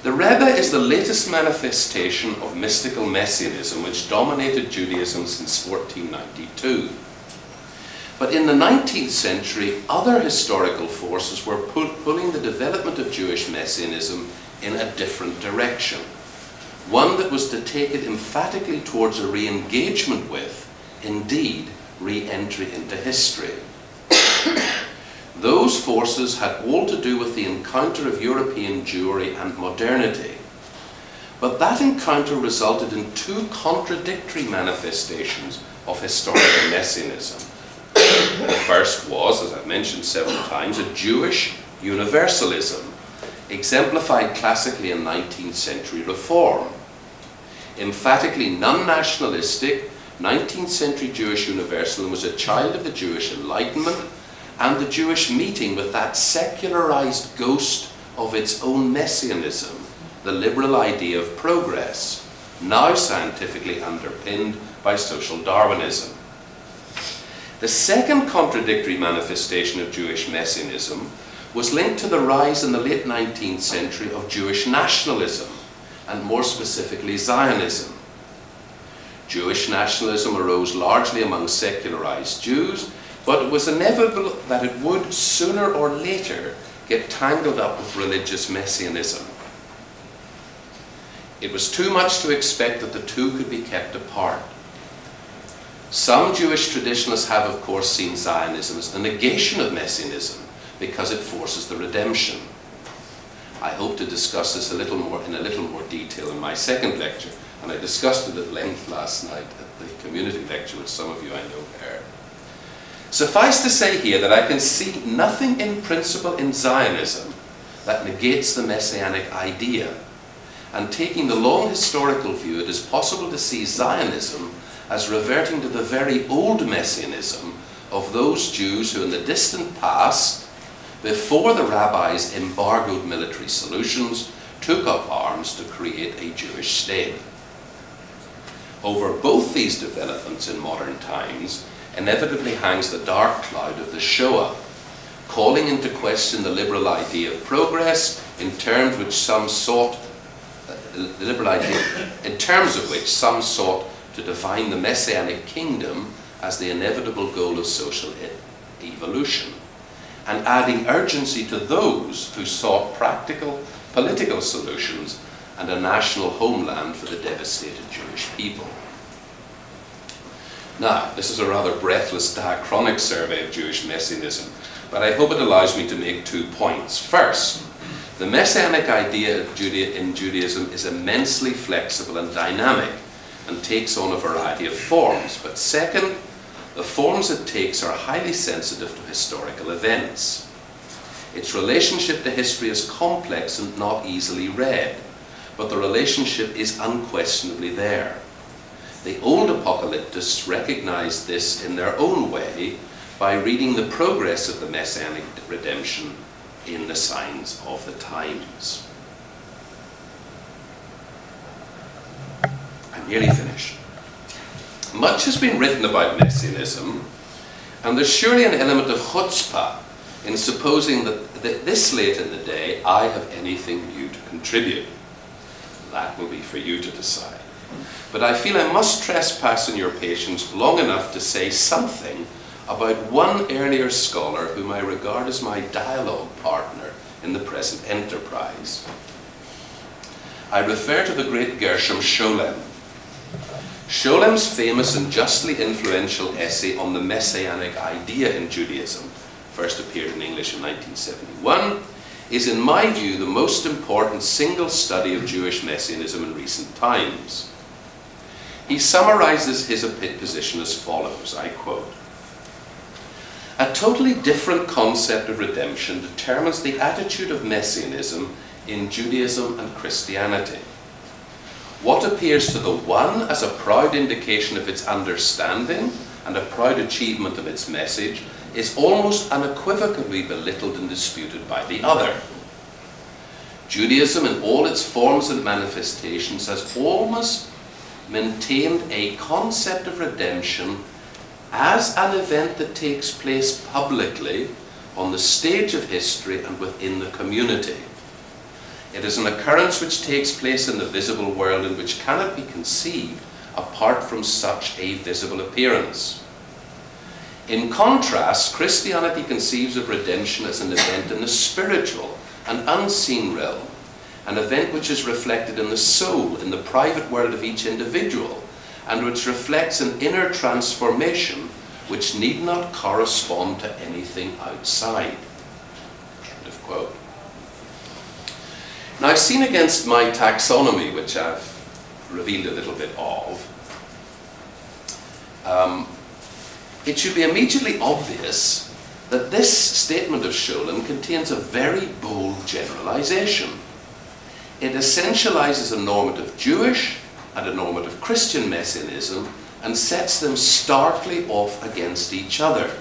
The Rebbe is the latest manifestation of mystical messianism which dominated Judaism since 1492. But in the 19th century, other historical forces were pull pulling the development of Jewish messianism in a different direction. One that was to take it emphatically towards a re-engagement with indeed re-entry into history. *coughs* Those forces had all to do with the encounter of European Jewry and modernity. But that encounter resulted in two contradictory manifestations of historical *coughs* messianism. *coughs* The first was, as I've mentioned several times, a Jewish universalism, exemplified classically in 19th century reform. Emphatically non-nationalistic, 19th century Jewish universalism was a child of the Jewish Enlightenment and the Jewish meeting with that secularized ghost of its own messianism, the liberal idea of progress, now scientifically underpinned by social Darwinism. The second contradictory manifestation of Jewish messianism was linked to the rise in the late 19th century of Jewish nationalism, and more specifically Zionism. Jewish nationalism arose largely among secularized Jews, but it was inevitable that it would, sooner or later, get tangled up with religious messianism. It was too much to expect that the two could be kept apart. Some Jewish traditionalists have, of course, seen Zionism as the negation of messianism because it forces the redemption. I hope to discuss this a little more in a little more detail in my second lecture, and I discussed it at length last night at the community lecture, which some of you I know heard. Suffice to say here that I can see nothing in principle in Zionism that negates the messianic idea. And taking the long historical view, it is possible to see Zionism as reverting to the very old messianism of those Jews who in the distant past, before the rabbis embargoed military solutions, took up arms to create a Jewish state. Over both these developments in modern times inevitably hangs the dark cloud of the Shoah, calling into question the liberal idea of progress in terms which some sought, uh, the liberal idea, in terms of which some sought to define the messianic kingdom as the inevitable goal of social evolution, and adding urgency to those who sought practical political solutions and a national homeland for the devastated Jewish people. Now, this is a rather breathless diachronic survey of Jewish messianism, but I hope it allows me to make two points. First, the messianic idea in Judaism is immensely flexible and dynamic and takes on a variety of forms. But second, the forms it takes are highly sensitive to historical events. Its relationship to history is complex and not easily read, but the relationship is unquestionably there. The old apocalyptists recognized this in their own way by reading the progress of the messianic redemption in the signs of the times. I'm nearly finished. Much has been written about messianism, and there's surely an element of chutzpah in supposing that, that this late in the day I have anything new to contribute. That will be for you to decide. But I feel I must trespass on your patience long enough to say something about one earlier scholar whom I regard as my dialogue partner in the present enterprise. I refer to the great Gershom Scholem. Scholem's famous and justly influential essay on the messianic idea in Judaism, first appeared in English in 1971, is in my view the most important single study of Jewish messianism in recent times. He summarizes his position as follows, I quote, A totally different concept of redemption determines the attitude of messianism in Judaism and Christianity. What appears to the one as a proud indication of its understanding and a proud achievement of its message is almost unequivocally belittled and disputed by the other. Judaism in all its forms and manifestations has almost maintained a concept of redemption as an event that takes place publicly on the stage of history and within the community. It is an occurrence which takes place in the visible world and which cannot be conceived apart from such a visible appearance. In contrast, Christianity conceives of redemption as an event in the spiritual and unseen realm, an event which is reflected in the soul, in the private world of each individual, and which reflects an inner transformation which need not correspond to anything outside. End of quote. Now, seen against my taxonomy, which I've revealed a little bit of, um, it should be immediately obvious that this statement of Scholem contains a very bold generalization it essentializes a normative Jewish and a normative Christian messianism and sets them starkly off against each other.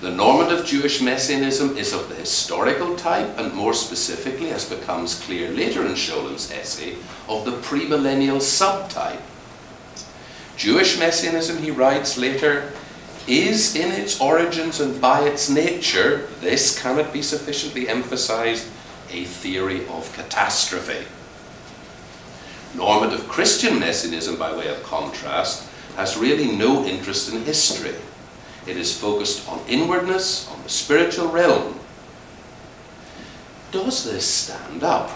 The normative Jewish messianism is of the historical type and more specifically, as becomes clear later in Scholem's essay, of the premillennial subtype. Jewish messianism, he writes later, is in its origins and by its nature, this cannot be sufficiently emphasized, a theory of catastrophe. Normative Christian messianism, by way of contrast, has really no interest in history. It is focused on inwardness, on the spiritual realm. Does this stand up?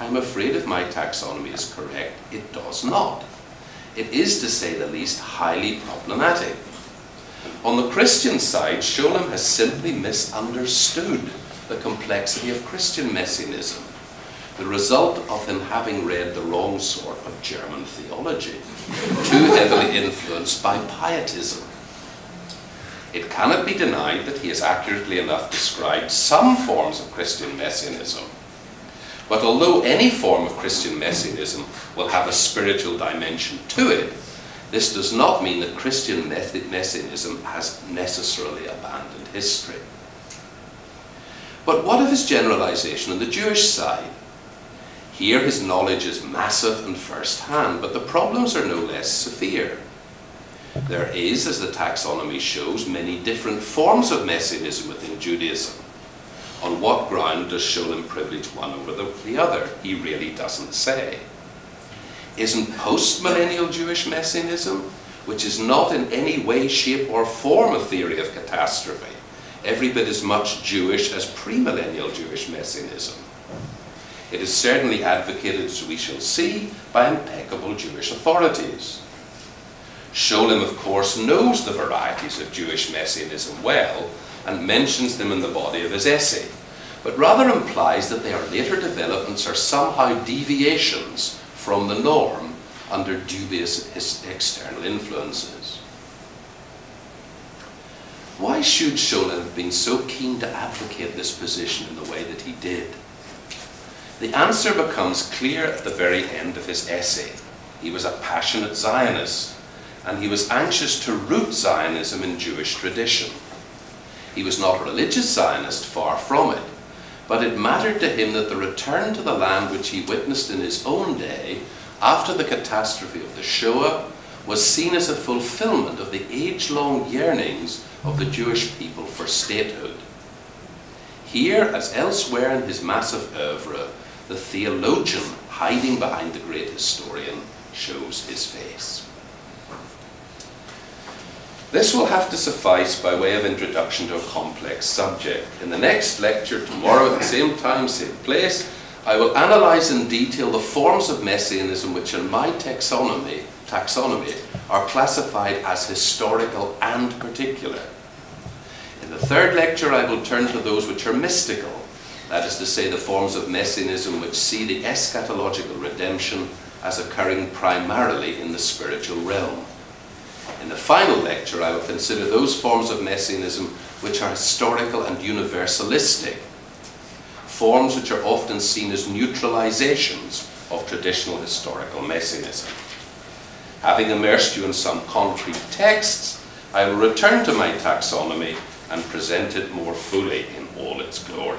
I'm afraid if my taxonomy is correct, it does not. It is, to say the least, highly problematic. On the Christian side, Scholem has simply misunderstood the complexity of Christian messianism, the result of him having read the wrong sort of German theology, too heavily influenced by pietism. It cannot be denied that he has accurately enough described some forms of Christian messianism. But although any form of Christian messianism will have a spiritual dimension to it, this does not mean that Christian messianism has necessarily abandoned history. But what of his generalization on the Jewish side? Here his knowledge is massive and first-hand, but the problems are no less severe. There is, as the taxonomy shows, many different forms of messianism within Judaism. On what ground does Scholem privilege one over the, the other? He really doesn't say. Isn't post-millennial Jewish messianism, which is not in any way, shape, or form a theory of catastrophe, every bit as much Jewish as premillennial Jewish messianism. It is certainly advocated, as we shall see, by impeccable Jewish authorities. Scholem, of course, knows the varieties of Jewish messianism well and mentions them in the body of his essay, but rather implies that their later developments are somehow deviations from the norm under dubious external influences. Why should Scholem have been so keen to advocate this position in the way that he did? The answer becomes clear at the very end of his essay. He was a passionate Zionist, and he was anxious to root Zionism in Jewish tradition. He was not a religious Zionist, far from it, but it mattered to him that the return to the land which he witnessed in his own day, after the catastrophe of the Shoah, was seen as a fulfillment of the age-long yearnings of the Jewish people for statehood. Here, as elsewhere in his massive oeuvre, the theologian hiding behind the great historian shows his face. This will have to suffice by way of introduction to a complex subject. In the next lecture, tomorrow at the same time, same place, I will analyse in detail the forms of messianism which in my taxonomy, taxonomy are classified as historical and particular. In the third lecture, I will turn to those which are mystical, that is to say, the forms of messianism which see the eschatological redemption as occurring primarily in the spiritual realm. In the final lecture, I will consider those forms of messianism which are historical and universalistic, forms which are often seen as neutralizations of traditional historical messianism. Having immersed you in some concrete texts, I will return to my taxonomy and present it more fully in all its glory.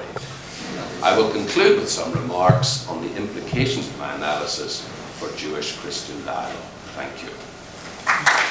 I will conclude with some remarks on the implications of my analysis for Jewish-Christian dialogue. Thank you.